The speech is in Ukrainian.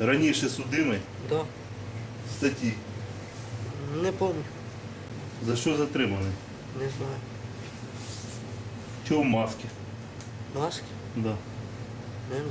Раніше судимий Да. статті. Не пам'ятаю. За що затриманий? Не знаю. Чого в маски? Маски? Да. Не знаю.